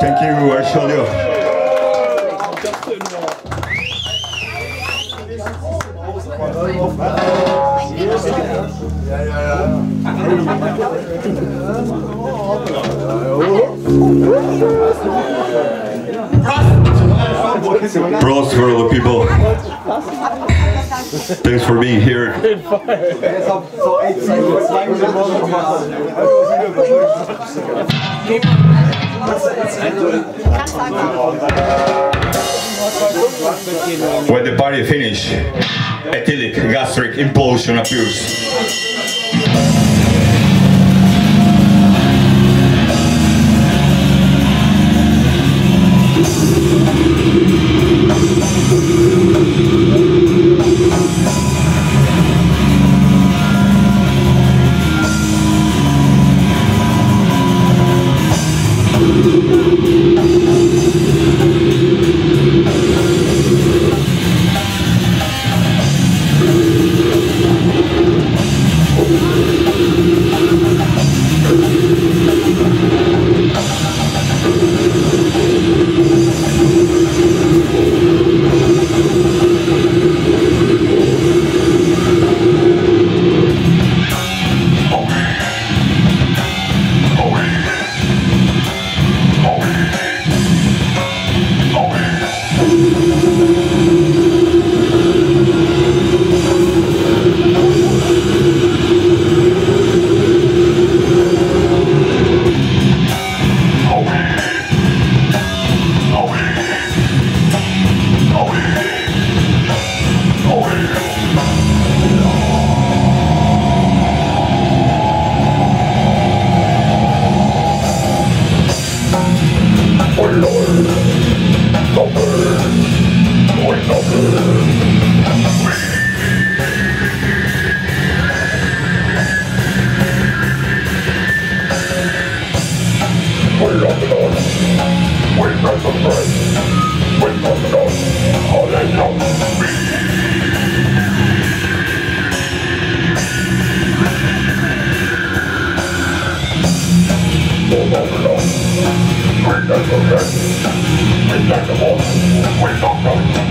Thank you, Arsch Cholio. Prost for all the people. Thanks for being here. When the party finish, ethylic gastric implosion appears. Wait, that's okay. Wait, that's okay.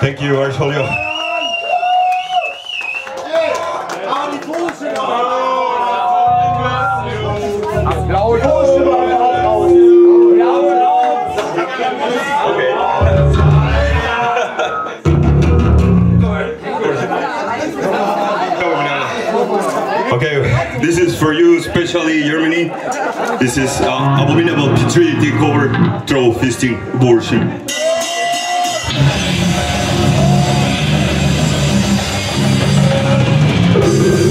Thank you, Arsch Cholio. This is uh, abominable futility cover, throw, fisting, abortion. Thank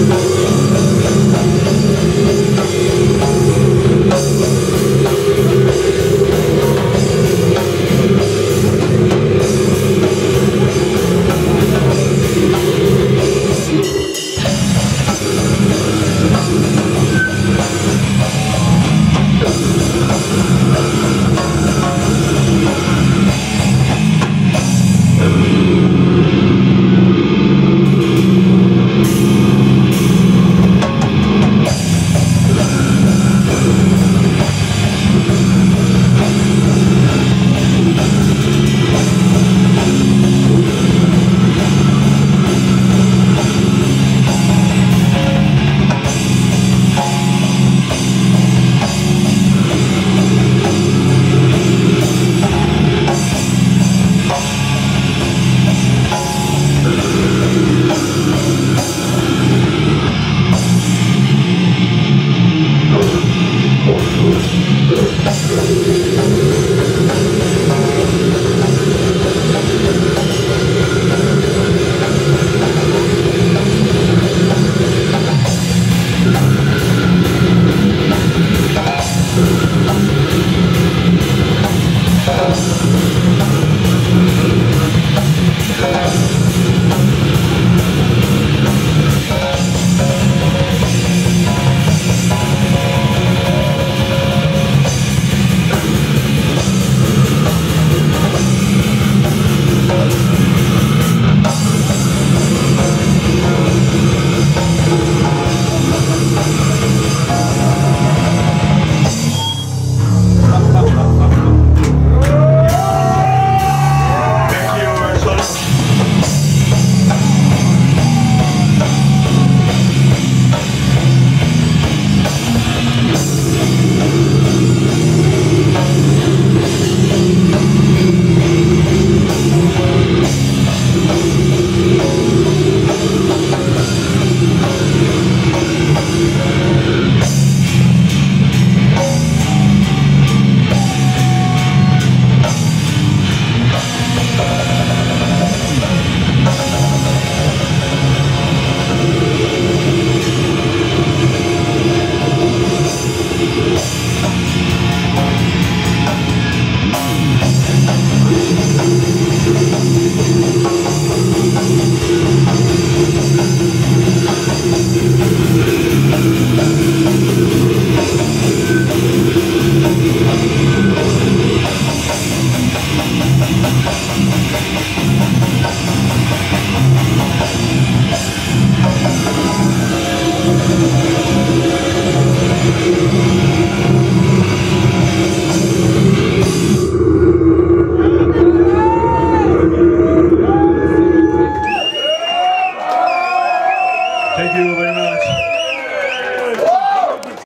ああ。